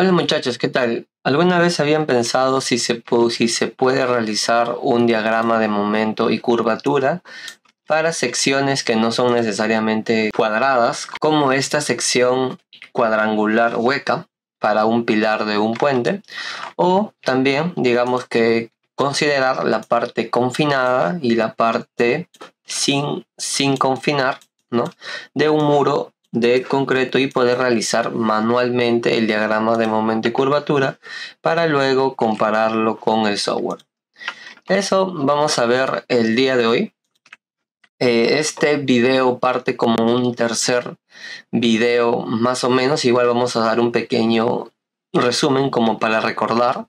Hola muchachos, ¿qué tal? ¿Alguna vez habían pensado si se, puede realizar un diagrama de momento y curvatura para secciones que no son necesariamente cuadradas, como esta sección cuadrangular hueca para un pilar de un puente, o también digamos que considerar la parte confinada y la parte sin, sin confinar ¿no? de un muro de concreto y poder realizar manualmente el diagrama de momento y curvatura para luego compararlo con el software. Eso vamos a ver el día de hoy. Eh, este video parte como un tercer video más o menos. Igual vamos a dar un pequeño resumen como para recordar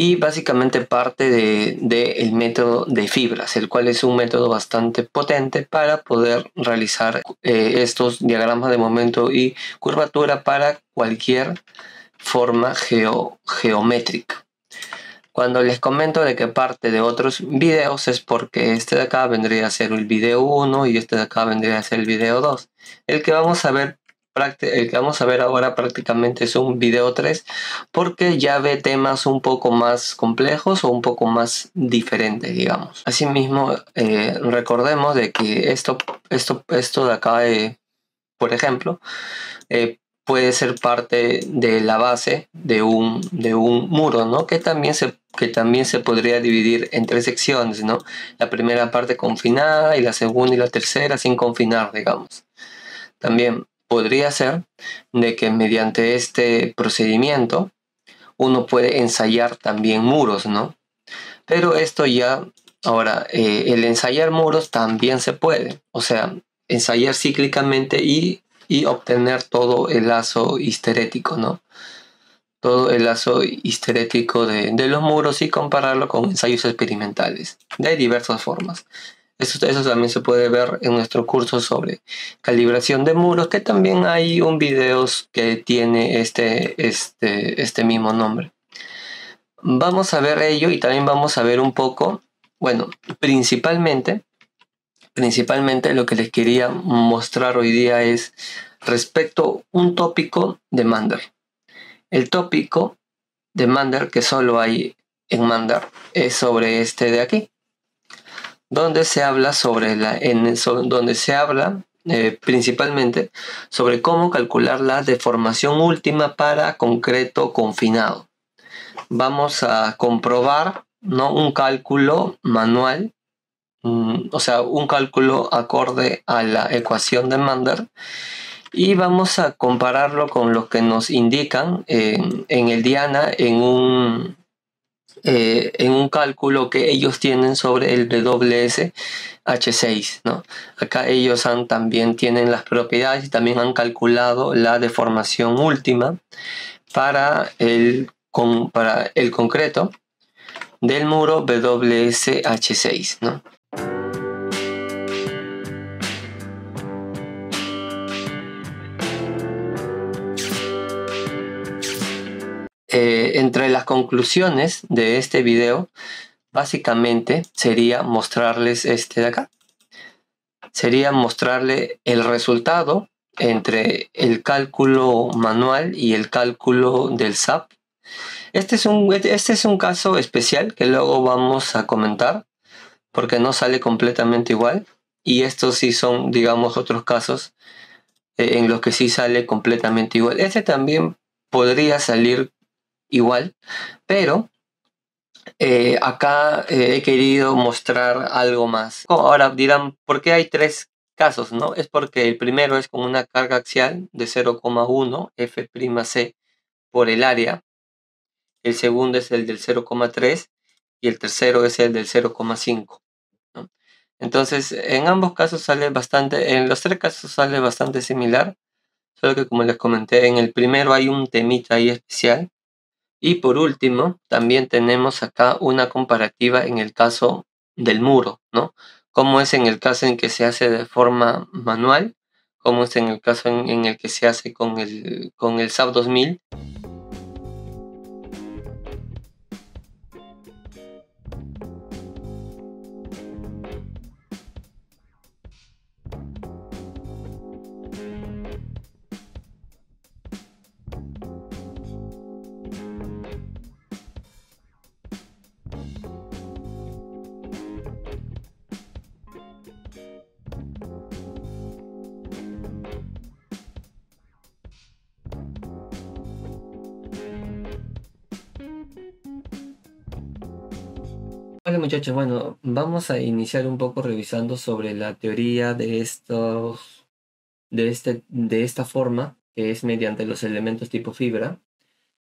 y básicamente parte del de, el método de fibras, el cual es un método bastante potente para poder realizar eh, estos diagramas de momento y curvatura para cualquier forma geométrica. Cuando les comento de que parte de otros videos es porque este de acá vendría a ser el video 1 y este de acá vendría a ser el video 2. El que vamos a ver el que vamos a ver ahora prácticamente es un video 3 porque ya ve temas un poco más complejos o un poco más diferentes digamos asimismo eh, recordemos de que esto esto esto de acá eh, por ejemplo eh, puede ser parte de la base de un, de un muro, ¿no? Que también, se, que también se podría dividir en tres secciones, ¿no? La primera parte confinada y la segunda y la tercera sin confinar, digamos. También podría ser de que mediante este procedimiento uno puede ensayar también muros, ¿no? Pero esto ya, ahora, eh, el ensayar muros también se puede, o sea, ensayar cíclicamente y, obtener todo el lazo histerético, ¿no? Todo el lazo histerético de, de los muros y compararlo con ensayos experimentales. De diversas formas. Eso, también se puede ver en nuestro curso sobre calibración de muros, que también hay un video que tiene este, este, este mismo nombre. Vamos a ver ello y también vamos a ver un poco, bueno, principalmente, principalmente lo que les quería mostrar hoy día es respecto a un tópico de Mander. El tópico de Mander que solo hay en Mander es sobre este de aquí donde se habla sobre la en, se habla eh, principalmente sobre cómo calcular la deformación última para concreto confinado. Vamos a comprobar ¿no? un cálculo manual, mm, o sea, un cálculo acorde a la ecuación de Mander y vamos a compararlo con lo que nos indican en el Diana en un, eh, en un cálculo que ellos tienen sobre el WSH6. ¿no? Acá ellos han, también tienen las propiedades y también han calculado la deformación última para el, para el concreto del muro WSH6. ¿no? Eh, entre las conclusiones de este video, básicamente sería mostrarles este de acá. Sería mostrarle el resultado entre el cálculo manual y el cálculo del SAP. Este es un, este es un caso especial que luego vamos a comentar porque no sale completamente igual. Y estos sí son, digamos, otros casos eh, en los que sí sale completamente igual. Este también podría salir igual, pero eh, acá eh, he querido mostrar algo más. Ahora dirán, ¿por qué hay tres casos? no? Es porque el primero es con una carga axial de 0,1 F'C por el área, el segundo es el del 0,3 y el tercero es el del 0,5. Entonces, en ambos casos sale bastante, en los tres casos sale bastante similar, solo que como les comenté, en el primero hay un temita ahí especial, y por último, también tenemos acá una comparativa en el caso del muro, ¿no? Cómo es en el caso en que se hace de forma manual, cómo es en el caso en, el que se hace con el, con el SAP 2000 Hola muchachos, bueno, vamos a iniciar un poco revisando sobre la teoría de estos, de este, de esta forma, que es mediante los elementos tipo fibra,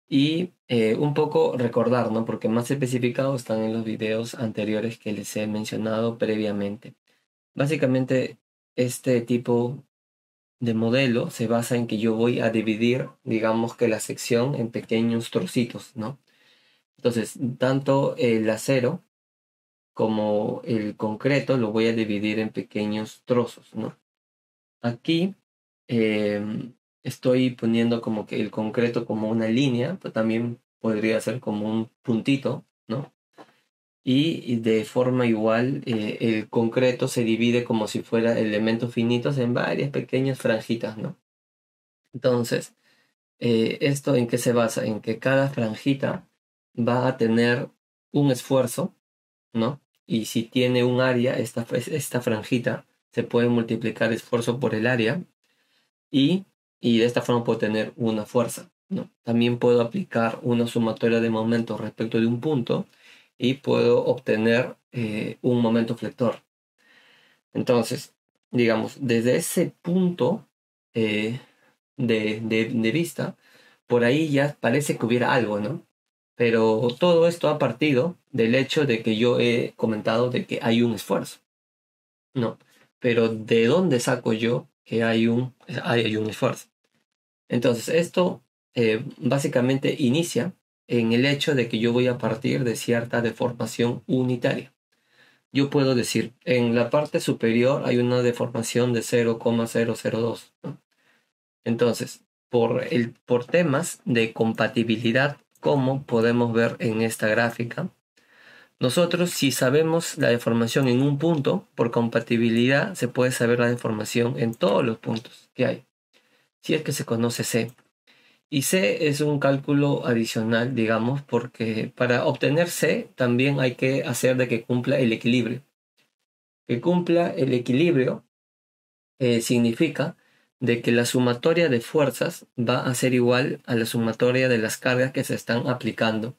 y eh, un poco recordar, ¿no? Porque más especificado están en los videos anteriores que les he mencionado previamente. Básicamente, este tipo de modelo se basa en que yo voy a dividir, digamos que la sección en pequeños trocitos, ¿no? Entonces, tanto el acero como el concreto lo voy a dividir en pequeños trozos, ¿no? Aquí em, estoy poniendo como que el concreto como una línea, pero también podría ser como un puntito, ¿no? Y de forma igual eh, el concreto se divide como si fuera elementos finitos en varias pequeñas franjitas, ¿no? Entonces, eh, ¿esto en qué se basa? En que cada franjita va a tener un esfuerzo, ¿no? Y si tiene un área, esta, esta franjita se puede multiplicar esfuerzo por el área y, y de esta forma puedo tener una fuerza, ¿no? También puedo aplicar una sumatoria de momentos respecto de un punto y puedo obtener eh, un momento flector. Entonces, digamos, desde ese punto eh, de, de, vista, por ahí ya parece que hubiera algo, ¿no? Pero todo esto ha partido del hecho de que yo he comentado de que hay un esfuerzo. No, pero ¿de dónde saco yo que hay un, hay un esfuerzo? Entonces, esto eh, básicamente inicia en el hecho de que yo voy a partir de cierta deformación unitaria. Yo puedo decir, en la parte superior hay una deformación de 0,002. Entonces, por, el, por temas de compatibilidad como podemos ver en esta gráfica. Nosotros si sabemos la deformación en un punto, por compatibilidad se puede saber la deformación en todos los puntos que hay, si es que se conoce C. Y C es un cálculo adicional, digamos, porque para obtener C también hay que hacer de que cumpla el equilibrio. Que cumpla el equilibrio eh, significa de que la sumatoria de fuerzas va a ser igual a la sumatoria de las cargas que se están aplicando.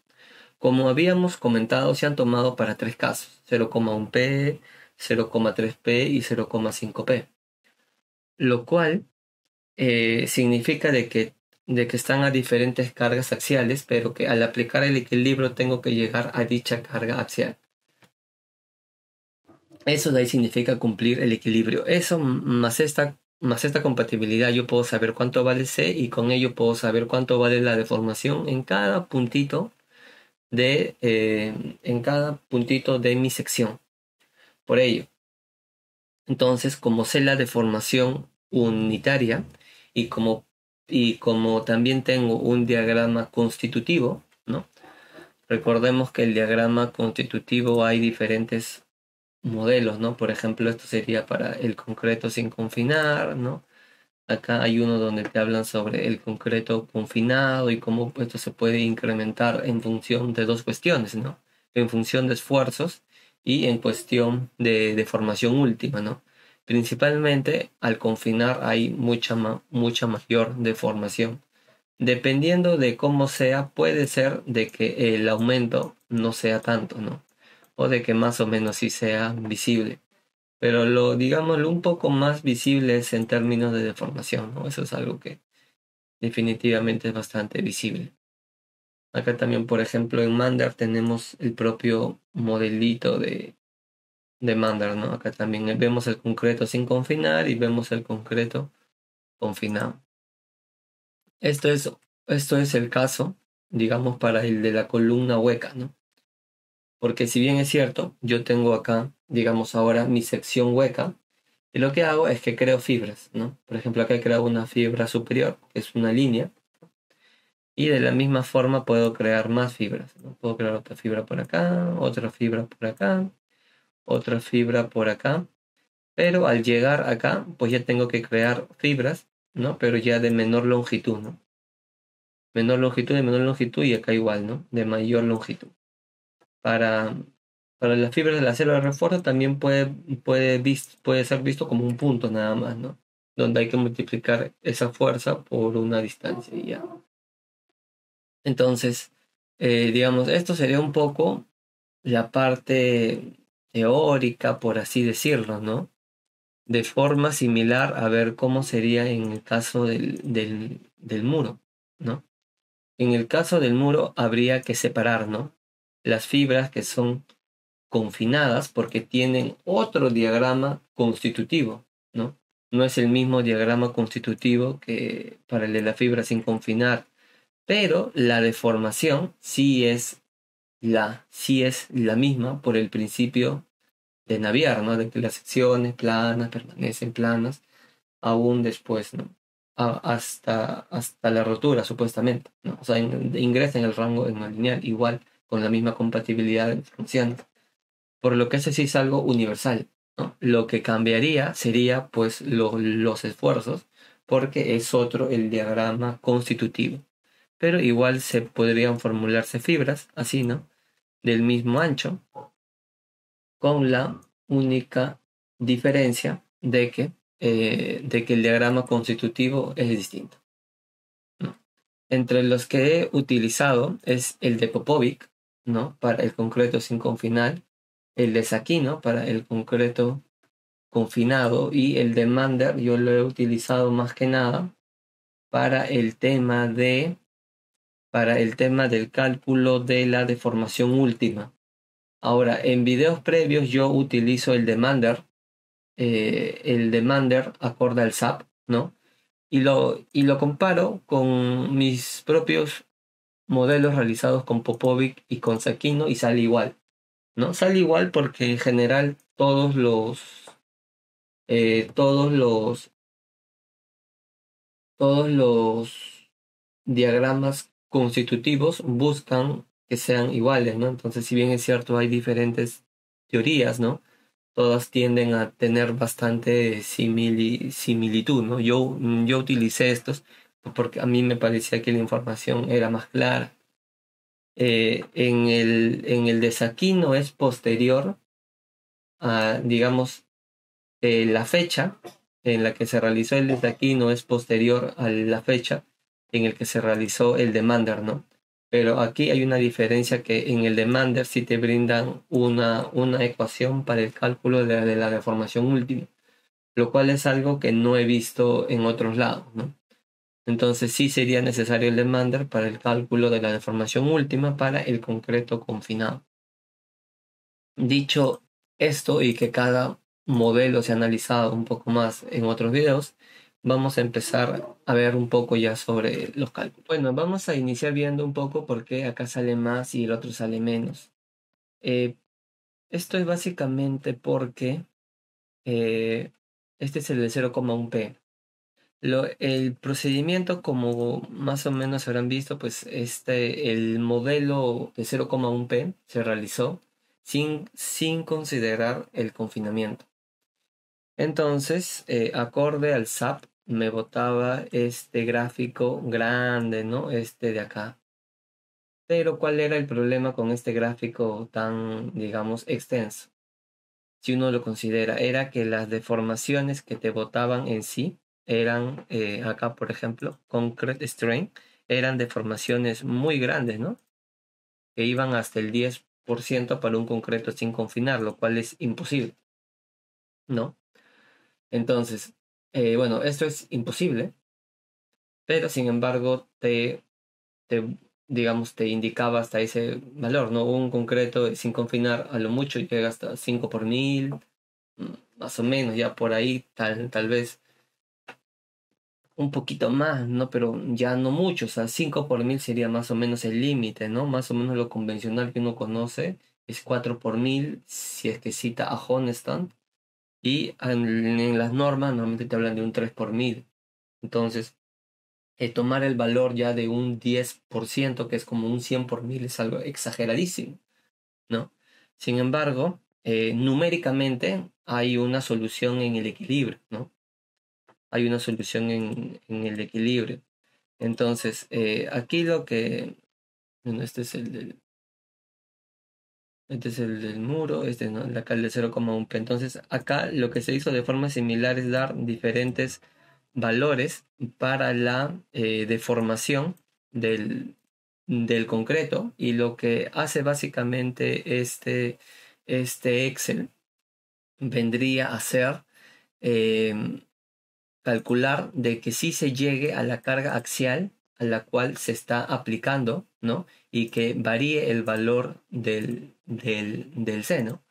Como habíamos comentado, se han tomado para tres casos, 0,1p, 0,3p y 0,5p. Lo cual eh, significa de que, de que están a diferentes cargas axiales, pero que al aplicar el equilibrio tengo que llegar a dicha carga axial. Eso de ahí significa cumplir el equilibrio. Eso más esta más esta compatibilidad yo puedo saber cuánto vale C y con ello puedo saber cuánto vale la deformación en cada puntito de eh, en cada puntito de mi sección. Por ello entonces como sé la deformación unitaria y como y como también tengo un diagrama constitutivo no recordemos que el diagrama constitutivo hay diferentes modelos, ¿no? Por ejemplo, esto sería para el concreto sin confinar, ¿no? Acá hay uno donde te hablan sobre el concreto confinado y cómo esto se puede incrementar en función de dos cuestiones, ¿no? En función de esfuerzos y en cuestión de deformación última, ¿no? Principalmente al confinar hay mucha, mucha mayor deformación. Dependiendo de cómo sea, puede ser de que el aumento no sea tanto, ¿no? O de que más o menos sí sea visible. Pero lo, digámoslo, un poco más visible es en términos de deformación, ¿no? Eso es algo que definitivamente es bastante visible. Acá también, por ejemplo, en Mandar tenemos el propio modelito de, de Mandar, ¿no? Acá también vemos el concreto sin confinar y vemos el concreto confinado. Esto es, esto es el caso, digamos, para el de la columna hueca, ¿no? Porque si bien es cierto, yo tengo acá, digamos ahora, mi sección hueca, y lo que hago es que creo fibras, ¿no? Por ejemplo, acá he creado una fibra superior, que es una línea, y de la misma forma puedo crear más fibras. Puedo crear otra fibra por acá, otra fibra por acá, otra fibra por acá, pero al llegar acá, pues ya tengo que crear fibras, ¿no? Pero ya de menor longitud, ¿no? Menor longitud, de menor longitud y acá igual, ¿no? De mayor longitud para, para las fibras del acero de refuerzo también puede, puede, puede ser visto como un punto nada más, ¿no? Donde hay que multiplicar esa fuerza por una distancia y ya. Entonces, eh, digamos, esto sería un poco la parte teórica, por así decirlo, ¿no? De forma similar a ver cómo sería en el caso del, del, del muro, ¿no? En el caso del muro habría que separar, ¿no? Las fibras que son confinadas porque tienen otro diagrama constitutivo, ¿no? No es el mismo diagrama constitutivo que para el de la fibra sin confinar, pero la deformación sí es la, sí es la misma por el principio de Navier, ¿no? De que las secciones planas permanecen planas aún después, hasta, hasta la rotura, supuestamente, ¿no? O sea, ingresa en el rango en lineal, igual, con la misma compatibilidad de información por lo que ese sí es algo universal. Lo que cambiaría sería pues los esfuerzos porque es otro el diagrama constitutivo. Pero igual se podrían formularse fibras, así, ¿no? Del mismo ancho, con la única diferencia de que, eh, de que el diagrama constitutivo es distinto. Entre los que he utilizado es el de Popovic, ¿no? Para el concreto sin confinar, el de Saquino para el concreto confinado y el de Mander yo lo he utilizado más que nada para el tema de para el tema del cálculo de la deformación última. Ahora, en videos previos yo utilizo el de Mander, eh, el de Mander acorde al SAP, ¿no? Y lo, y lo comparo con mis propios modelos realizados con Popovic y con Saquino y sale igual. ¿no? Sale igual porque en general todos los eh, todos los todos los diagramas constitutivos buscan que sean iguales, ¿no? Entonces, si bien es cierto, hay diferentes teorías, ¿no? Todas tienden a tener bastante similitud, ¿no? Yo, yo utilicé estos porque a mí me parecía que la información era más clara eh, en, el, en el de Saquino es posterior a, digamos, eh, la fecha en la que se realizó el de Saquino es posterior a la fecha en el que se realizó el de Mander, ¿no? Pero aquí hay una diferencia que en el de Mander sí te brindan una, una ecuación para el cálculo de, de la deformación última, lo cual es algo que no he visto en otros lados, ¿no? Entonces sí sería necesario el demander para el cálculo de la deformación última para el concreto confinado. Dicho esto y que cada modelo se ha analizado un poco más en otros videos, vamos a empezar a ver un poco ya sobre los cálculos. Bueno, vamos a iniciar viendo un poco por qué acá sale más y el otro sale menos. Eh, esto es básicamente porque eh, este es el de 0,1p. Lo, el procedimiento, como más o menos habrán visto, pues este, el modelo de 0,1p se realizó sin, sin considerar el confinamiento. Entonces, eh, acorde al SAP, me botaba este gráfico grande, ¿no? Este de acá. Pero, ¿cuál era el problema con este gráfico tan, digamos, extenso? Si uno lo considera, era que las deformaciones que te botaban en sí eran, eh, acá por ejemplo, concrete strain, eran deformaciones muy grandes, ¿no? Que iban hasta el 10% para un concreto sin confinar, lo cual es imposible, ¿no? Entonces, eh, bueno, esto es imposible, pero sin embargo te, te, digamos, te indicaba hasta ese valor, ¿no? Un concreto sin confinar a lo mucho llega hasta 5 por mil, mm, más o menos, ya por ahí tal, tal vez un poquito más, ¿no? Pero ya no mucho, o sea, 5 por mil sería más o menos el límite, ¿no? Más o menos lo convencional que uno conoce es 4 por mil, si es que cita a Honeston, y en, las normas normalmente te hablan de un 3 por mil. Entonces, eh, tomar el valor ya de un 10%, que es como un 100 por mil, es algo exageradísimo, ¿no? Sin embargo, eh, numéricamente hay una solución en el equilibrio, ¿no? Hay una solución en, el equilibrio. Entonces, eh, aquí lo que... Bueno, este es el del... Este es el del muro, este no, acá el de 0,1 Entonces, acá lo que se hizo de forma similar es dar diferentes valores para la eh, deformación del, del concreto y lo que hace básicamente este, este Excel vendría a ser eh, calcular de que sí se llegue a la carga axial a la cual se está aplicando, ¿no? Y que varíe el valor del, del, del seno.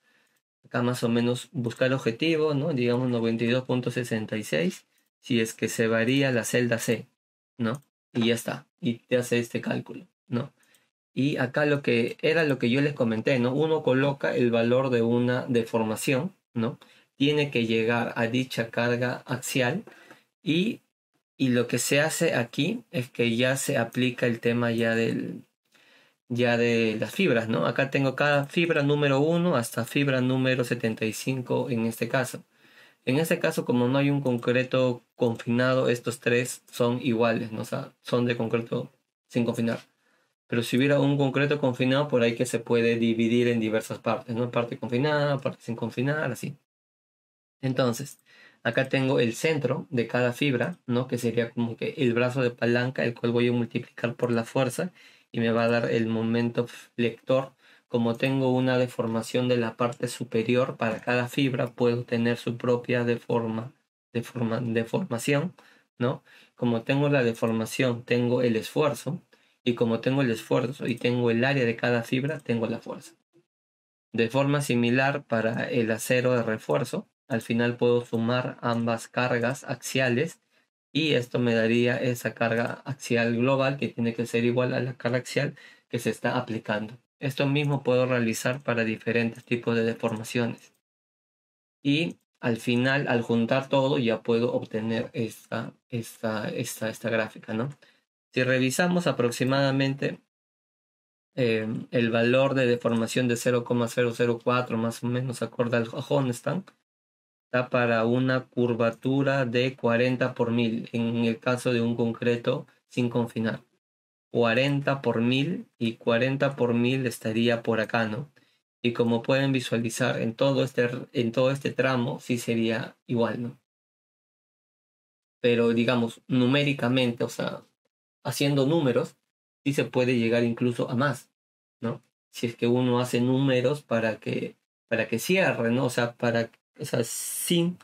Acá más o menos buscar el objetivo, ¿no? Digamos 92.66, si es que se varía la celda C, ¿no? Y ya está, y te hace este cálculo, ¿no? Y acá lo que era lo que yo les comenté, ¿no? Uno coloca el valor de una deformación, ¿no? Tiene que llegar a dicha carga axial y y lo que se hace aquí es que ya se aplica el tema ya del ya de las fibras, ¿no? Acá tengo cada fibra número 1 hasta fibra número 75 en este caso. En este caso, como no hay un concreto confinado, estos tres son iguales, ¿no? Son de concreto sin confinar. Pero si hubiera un concreto confinado, por ahí que se puede dividir en diversas partes, ¿no? Parte confinada, parte sin confinar, así. Entonces, Acá tengo el centro de cada fibra, ¿no? Que sería como que el brazo de palanca, el cual voy a multiplicar por la fuerza y me va a dar el momento flector. Como tengo una deformación de la parte superior para cada fibra, puedo tener su propia deforma, deforma, deformación, ¿no? Como tengo la deformación, tengo el esfuerzo. Y como tengo el esfuerzo y tengo el área de cada fibra, tengo la fuerza. De forma similar para el acero de refuerzo, al final puedo sumar ambas cargas axiales y esto me daría esa carga axial global que tiene que ser igual a la carga axial que se está aplicando. Esto mismo puedo realizar para diferentes tipos de deformaciones. Y al final, al juntar todo, ya puedo obtener esta, esta, esta, esta gráfica, ¿no? Si revisamos aproximadamente eh, el valor de deformación de 0,004 más o menos acorde al Honestan, está para una curvatura de 40 por mil en el caso de un concreto sin confinar. 40 por mil y 40 por mil estaría por acá, ¿no? Y como pueden visualizar en todo este, en todo este tramo sí sería igual, ¿no? Pero digamos, numéricamente, o sea, haciendo números, sí se puede llegar incluso a más, ¿no? Si es que uno hace números para que, para que cierre, ¿no? O sea, para o sea, sin,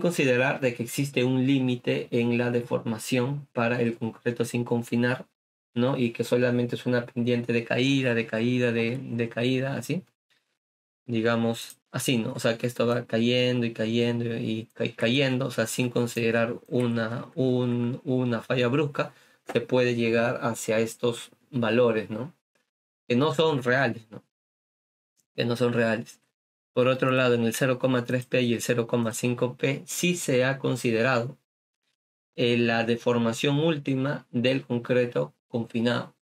considerar de que existe un límite en la deformación para el concreto sin confinar, ¿no? Y que solamente es una pendiente de caída, de caída, de, de caída, así. Digamos así, ¿no? O sea, que esto va cayendo y cayendo y cayendo, o sea, sin considerar una, un, una falla brusca, se puede llegar hacia estos valores, ¿no? Que no son reales, ¿no? Que no son reales. Por otro lado, en el 0,3P y el 0,5P sí se ha considerado eh, la deformación última del concreto confinado,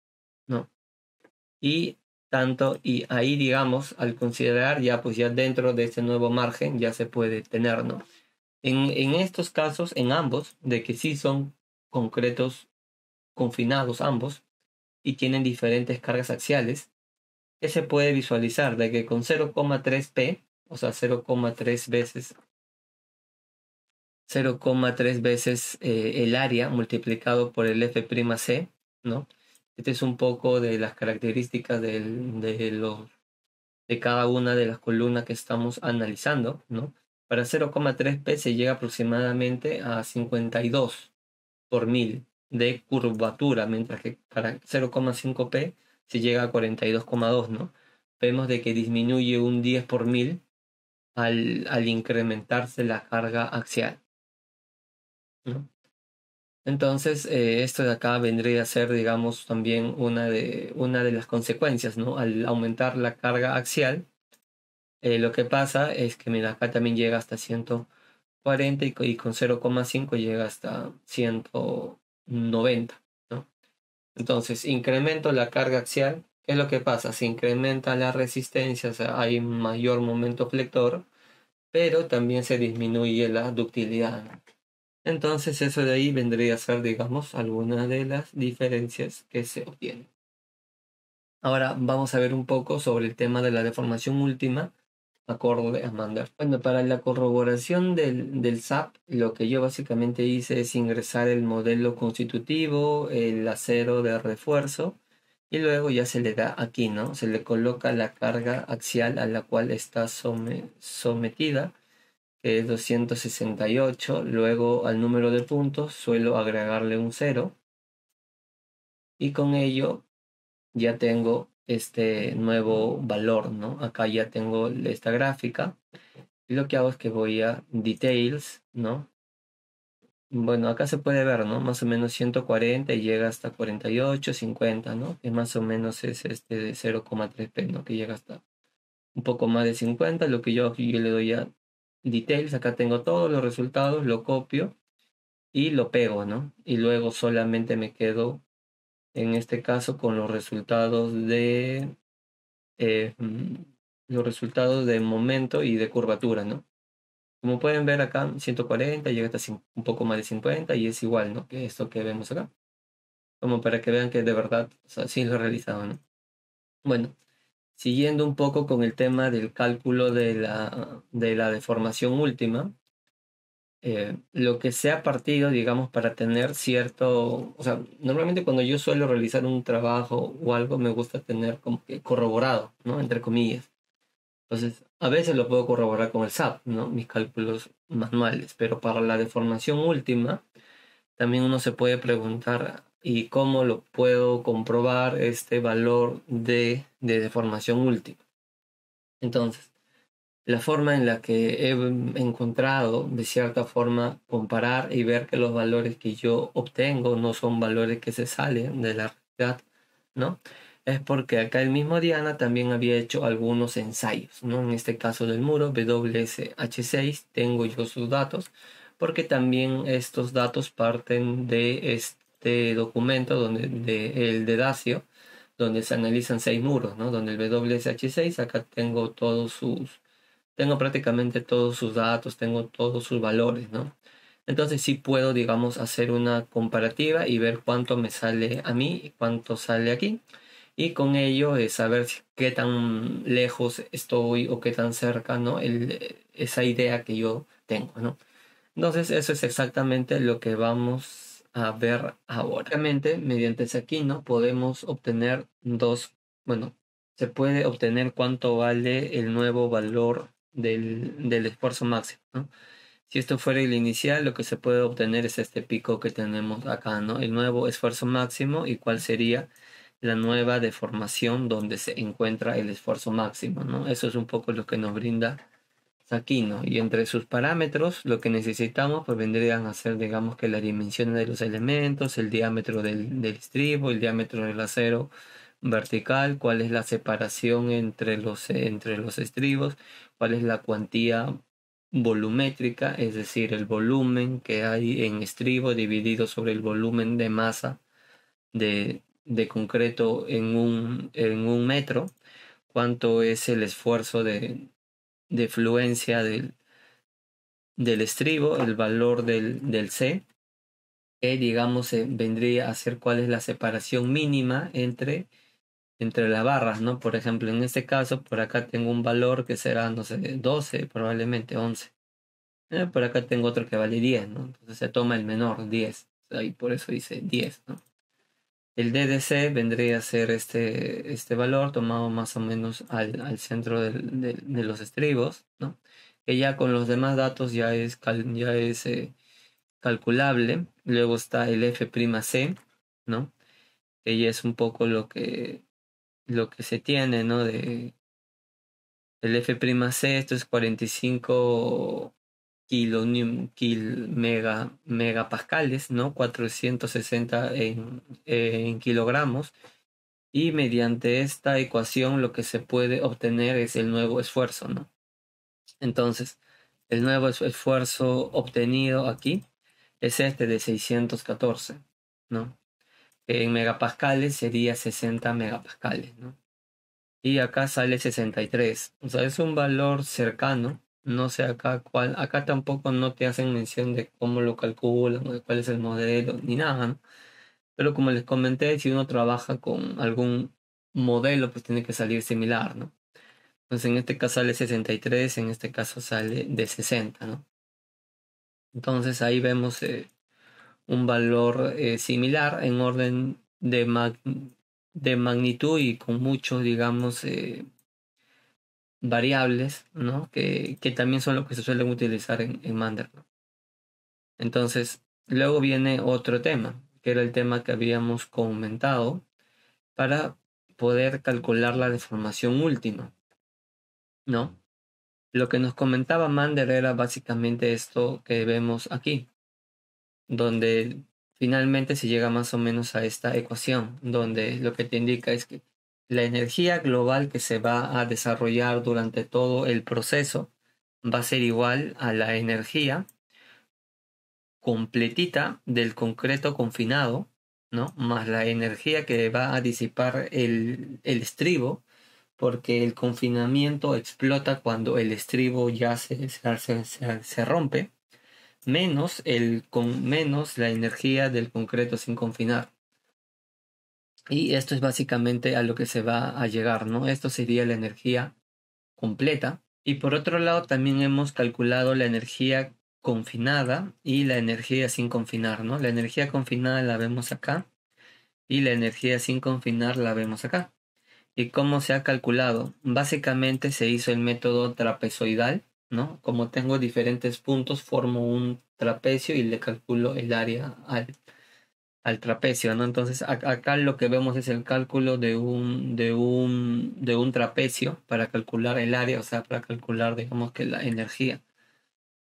¿no? Y tanto, y ahí digamos, al considerar ya, pues dentro de este nuevo margen ya se puede tener, ¿no? En estos casos, en ambos, de que sí son concretos confinados ambos y tienen diferentes cargas axiales, ¿Qué se puede visualizar? De que con 0,3p, o sea, 0,3 veces 0,3 veces eh, el área multiplicado por el F'C, ¿no? Este es un poco de las características de, los, de cada una de las columnas que estamos analizando, ¿no? Para 0,3p se llega aproximadamente a 52 por mil de curvatura, mientras que para 0,5p se llega a 42,2, ¿no? Vemos de que disminuye un 10 por mil al, al incrementarse la carga axial. ¿no? Entonces, eh, esto de acá vendría a ser, digamos, también una de, una de las consecuencias, ¿no? Al aumentar la carga axial, eh, lo que pasa es que, mira, acá también llega hasta 140 y, y con 0,5 llega hasta 190. Entonces, incremento la carga axial. ¿Qué es lo que pasa? Se incrementa la resistencia, o sea, hay mayor momento flector, pero también se disminuye la ductilidad. Entonces, eso de ahí vendría a ser, digamos, alguna de las diferencias que se obtienen. Ahora vamos a ver un poco sobre el tema de la deformación última acorde a mandar. Bueno, para la corroboración del, del SAP, lo que yo básicamente hice es ingresar el modelo constitutivo, el acero de refuerzo, y luego ya se le da aquí, ¿no? Se le coloca la carga axial a la cual está sometida, que es 268. Luego al número de puntos suelo agregarle un 0. Y con ello ya tengo este nuevo valor, ¿no? Acá ya tengo esta gráfica. Y lo que hago es que voy a details, ¿no? Bueno, acá se puede ver, ¿no? Más o menos 140 y llega hasta 48, 50, ¿no? Que más o menos es este de 0,3p, ¿no? Que llega hasta un poco más de 50. Lo que yo, yo le doy a details, acá tengo todos los resultados, lo copio y lo pego, ¿no? Y luego solamente me quedo en este caso con los resultados de eh, los resultados de momento y de curvatura, ¿no? Como pueden ver acá, 140 llega hasta un poco más de 50 y es igual, ¿no? Que esto que vemos acá. Como para que vean que de verdad, o sea, sí lo he realizado, ¿no? Bueno, siguiendo un poco con el tema del cálculo de la, de la deformación última, eh, lo que se ha partido, digamos, para tener cierto, o sea, normalmente cuando yo suelo realizar un trabajo o algo, me gusta tener como que corroborado, ¿no? Entre comillas. Entonces, a veces lo puedo corroborar con el SAP, ¿no? Mis cálculos manuales, pero para la deformación última, también uno se puede preguntar, ¿y cómo lo puedo comprobar este valor de, de deformación última? Entonces, la forma en la que he encontrado de cierta forma comparar y ver que los valores que yo obtengo no son valores que se salen de la realidad, ¿no? Es porque acá el mismo Diana también había hecho algunos ensayos, ¿no? En este caso del muro WSH6 tengo yo sus datos porque también estos datos parten de este documento donde de el de Dacio donde se analizan seis muros, ¿no? Donde el WSH6 acá tengo todos sus tengo prácticamente todos sus datos, tengo todos sus valores, ¿no? Entonces sí puedo, digamos, hacer una comparativa y ver cuánto me sale a mí y cuánto sale aquí. Y con ello es saber qué tan lejos estoy o qué tan cerca, ¿no? Esa idea que yo tengo, ¿no? Entonces eso es exactamente lo que vamos a ver ahora. Obviamente, mediante ese aquí, ¿no? Podemos obtener dos, bueno, se puede obtener cuánto vale el nuevo valor del, del esfuerzo máximo. Si esto fuera el inicial, lo que se puede obtener es este pico que tenemos acá, ¿no? El nuevo esfuerzo máximo y cuál sería la nueva deformación donde se encuentra el esfuerzo máximo, ¿no? Eso es un poco lo que nos brinda Aquino. Y entre sus parámetros, lo que necesitamos, pues vendrían a ser, digamos, que las dimensiones de los elementos, el diámetro del, del estribo, el diámetro del acero, vertical, cuál es la separación entre los, entre los estribos, cuál es la cuantía volumétrica, es decir, el volumen que hay en estribo dividido sobre el volumen de masa de, de concreto en un, en un metro, cuánto es el esfuerzo de, de fluencia del, del estribo, el valor del, del C, que digamos vendría a ser cuál es la separación mínima entre entre las barras, ¿no? Por ejemplo, en este caso, por acá tengo un valor que será, no sé, 12, probablemente 11. Eh, por acá tengo otro que vale 10, ¿no? Entonces se toma el menor, 10. y por eso dice 10, ¿no? El DDC vendría a ser este, este valor tomado más o menos al, centro de los estribos, ¿no? Que ya con los demás datos ya es, ya es eh, calculable. Luego está el F'C, ¿no? Que ya es un poco lo que lo que se tiene, ¿no? De el F''C, esto es 45 kilo, kil, mega, megapascales, ¿no? 460 en, en kilogramos. Y mediante esta ecuación lo que se puede obtener es el nuevo esfuerzo, ¿no? Entonces, el nuevo esfuerzo obtenido aquí es este de 614, ¿no? En megapascales sería 60 megapascales, ¿no? Y acá sale 63. O sea, es un valor cercano. No sé acá cuál. Acá tampoco no te hacen mención de cómo lo calculan, de cuál es el modelo, ni nada, ¿no? Pero como les comenté, si uno trabaja con algún modelo, pues tiene que salir similar, ¿no? Entonces en este caso sale 63, en este caso sale de 60, ¿no? Entonces ahí vemos eh, un valor eh, similar en orden de, de magnitud y con muchos, digamos, eh, variables, ¿no? Que, que, también son los que se suelen utilizar en, en. Entonces, luego viene otro tema, que era el tema que habíamos comentado, para poder calcular la deformación última, ¿no? Lo que nos comentaba Mander era básicamente esto que vemos aquí, donde finalmente se llega más o menos a esta ecuación, donde lo que te indica es que la energía global que se va a desarrollar durante todo el proceso va a ser igual a la energía completita del concreto confinado, ¿no? Más la energía que va a disipar el, el estribo porque el confinamiento explota cuando el estribo ya se, se, rompe, menos, el, con, menos la energía del concreto sin confinar. Y esto es básicamente a lo que se va a llegar, ¿no? Esto sería la energía completa. Y por otro lado, también hemos calculado la energía confinada y la energía sin confinar, ¿no? La energía confinada la vemos acá y la energía sin confinar la vemos acá. ¿Y cómo se ha calculado? Básicamente se hizo el método trapezoidal, ¿no? Como tengo diferentes puntos, formo un trapecio y le calculo el área al, al trapecio, ¿no? Entonces acá lo que vemos es el cálculo de un, de un, de un trapecio para calcular el área, o sea, para calcular, digamos que la energía.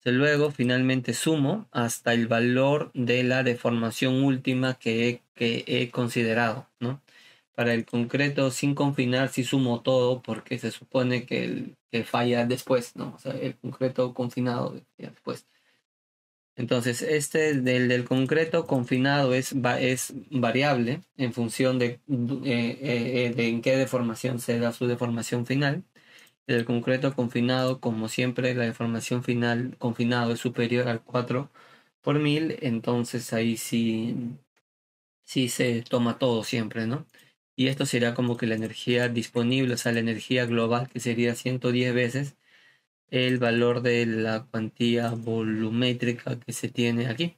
Luego finalmente sumo hasta el valor de la deformación última que que he considerado, ¿no? para el concreto sin confinar si sumo todo porque se supone que, el, falla después, ¿no? O sea, el concreto confinado después. Entonces, este del, del concreto confinado es, es variable en función de, eh, eh, de en qué deformación se da su deformación final. El concreto confinado, como siempre, la deformación final confinado es superior al 4 por mil, entonces ahí sí, sí se toma todo siempre, ¿no? Y esto será como que la energía disponible, o sea, la energía global, que sería 110 veces el valor de la cuantía volumétrica que se tiene aquí.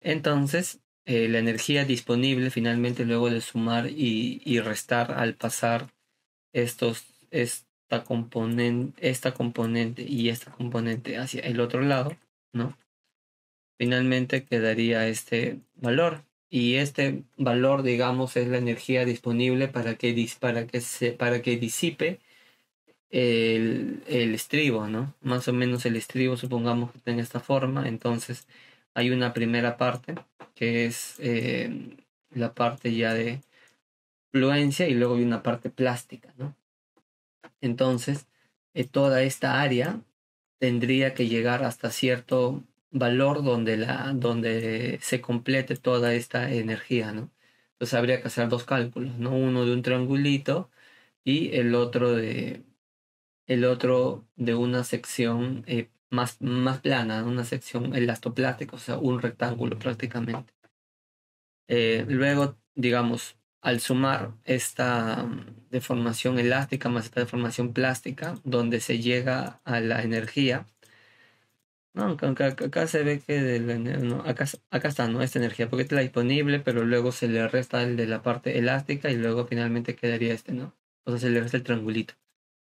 Entonces, eh, la energía disponible finalmente luego de sumar y, y restar al pasar estos, esta, componente, esta componente y esta componente hacia el otro lado, ¿no? Finalmente quedaría este valor y este valor, digamos, es la energía disponible para que, para que, se, para que disipe el, el, estribo, ¿no? Más o menos el estribo, supongamos que tenga esta forma, entonces hay una primera parte que es eh, la parte ya de fluencia y luego hay una parte plástica, ¿no? Entonces, eh, toda esta área tendría que llegar hasta cierto valor donde, la, donde se complete toda esta energía, ¿no? Entonces habría que hacer dos cálculos, ¿no? Uno de un triangulito y el otro de, el otro de una sección eh, más, más plana, una sección elastoplástica, o sea, un rectángulo prácticamente. Eh, luego, digamos, al sumar esta deformación elástica más esta deformación plástica, donde se llega a la energía, no, acá, se ve que acá está, ¿no? Esta energía, porque está disponible, pero luego se le resta el de la parte elástica y luego finalmente quedaría este, ¿no? O sea, se le resta el triangulito.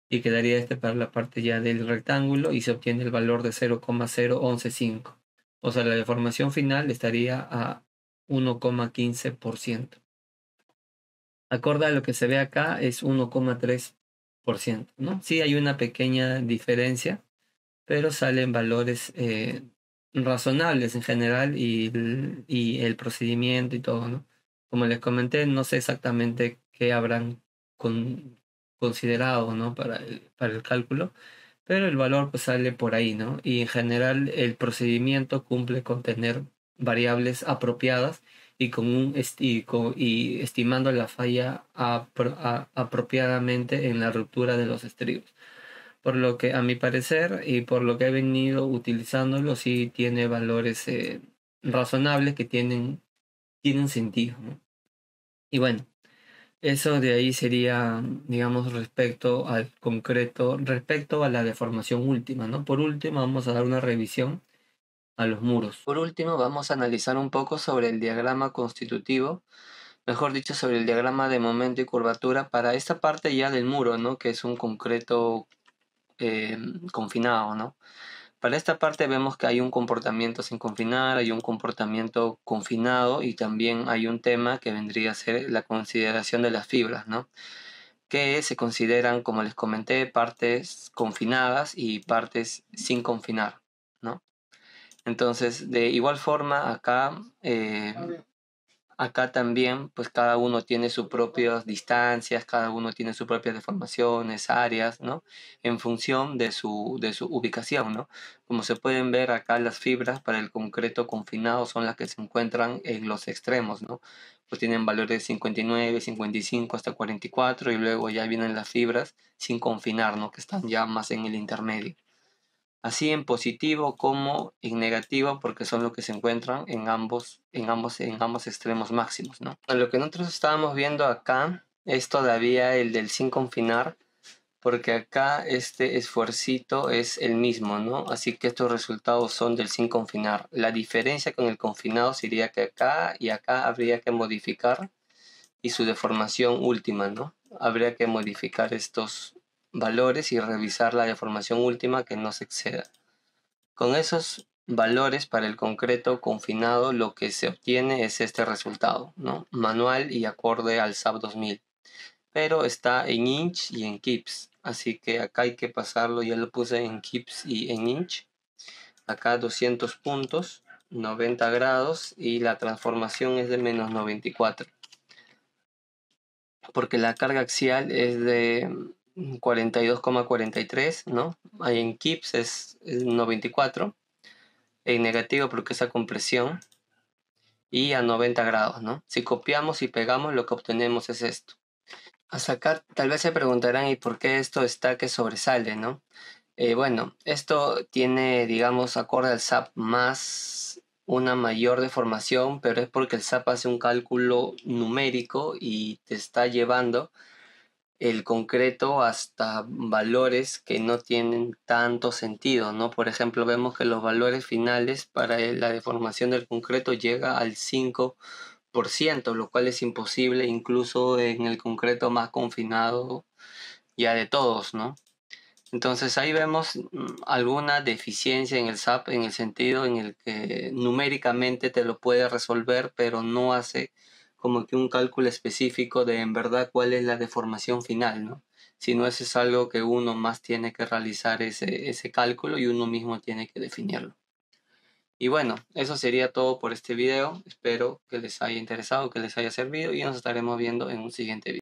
Y quedaría este para la parte ya del rectángulo y se obtiene el valor de 0,0115. O sea, la deformación final estaría a 1,15%. Acorde a lo que se ve acá es 1,3%, ¿no? Sí hay una pequeña diferencia pero salen valores eh, razonables en general y, y, el procedimiento y todo, ¿no? Como les comenté, no sé exactamente qué habrán con, considerado, ¿no? Para el, para el cálculo, pero el valor pues sale por ahí, ¿no? Y en general el procedimiento cumple con tener variables apropiadas y con un y, y estimando la falla apropiadamente en la ruptura de los estribos por lo que a mi parecer y por lo que he venido utilizándolo, sí tiene valores eh, razonables que tienen, tienen sentido. Y bueno, Eso de ahí sería, digamos, respecto al concreto, respecto a la deformación última, ¿no? Por último, vamos a dar una revisión a los muros. Por último, vamos a analizar un poco sobre el diagrama constitutivo, mejor dicho, sobre el diagrama de momento y curvatura para esta parte ya del muro, ¿no? Que es un concreto eh, confinado, ¿no? Para esta parte vemos que hay un comportamiento sin confinar, hay un comportamiento confinado y también hay un tema que vendría a ser la consideración de las fibras, ¿no? que se consideran, como les comenté, partes confinadas y partes sin confinar. ¿no? Entonces, de igual forma, acá eh, Acá también, pues cada uno tiene sus propias distancias, cada uno tiene sus propias deformaciones, áreas, ¿no? En función de su, de su ubicación, ¿no? Como se pueden ver acá, las fibras para el concreto confinado son las que se encuentran en los extremos, ¿no? Pues tienen valores de 59, 55 hasta 44 y luego ya vienen las fibras sin confinar, ¿no? Que están ya más en el intermedio así en positivo como en negativo porque son lo que se encuentran en ambos, en ambos, en ambos extremos máximos. ¿no? Lo que nosotros estábamos viendo acá es todavía el del sin confinar porque acá este esfuercito es el mismo, ¿no? Así que estos resultados son del sin confinar. La diferencia con el confinado sería que acá y acá habría que modificar y su deformación última, ¿no? Habría que modificar estos, valores y revisar la deformación última que no se exceda. Con esos valores para el concreto confinado lo que se obtiene es este resultado, ¿no? manual y acorde al SAP 2000. Pero está en inch y en kips, así que acá hay que pasarlo, ya lo puse en kips y en inch. Acá 200 puntos, 90 grados y la transformación es de menos 94. Porque la carga axial es de 42,43, ¿no? Ahí en Kips es, 94, en negativo porque es a compresión, y a 90 grados, ¿no? Si copiamos y pegamos, lo que obtenemos es esto. Hasta acá tal vez se preguntarán, ¿y por qué esto está que sobresale, no? Eh, bueno, esto tiene, digamos, acorde al SAP más una mayor deformación, pero es porque el SAP hace un cálculo numérico y te está llevando el concreto hasta valores que no tienen tanto sentido, ¿no? Por ejemplo, vemos que los valores finales para la deformación del concreto llega al 5%, lo cual es imposible incluso en el concreto más confinado ya de todos, ¿no? Entonces ahí vemos mm, alguna deficiencia en el SAP en el sentido en el que numéricamente te lo puede resolver, pero no hace como que un cálculo específico de en verdad cuál es la deformación final, ¿no? Si no, eso es algo que uno más tiene que realizar ese, ese cálculo y uno mismo tiene que definirlo. Y bueno, eso sería todo por este video. Espero que les haya interesado, que les haya servido y nos estaremos viendo en un siguiente video.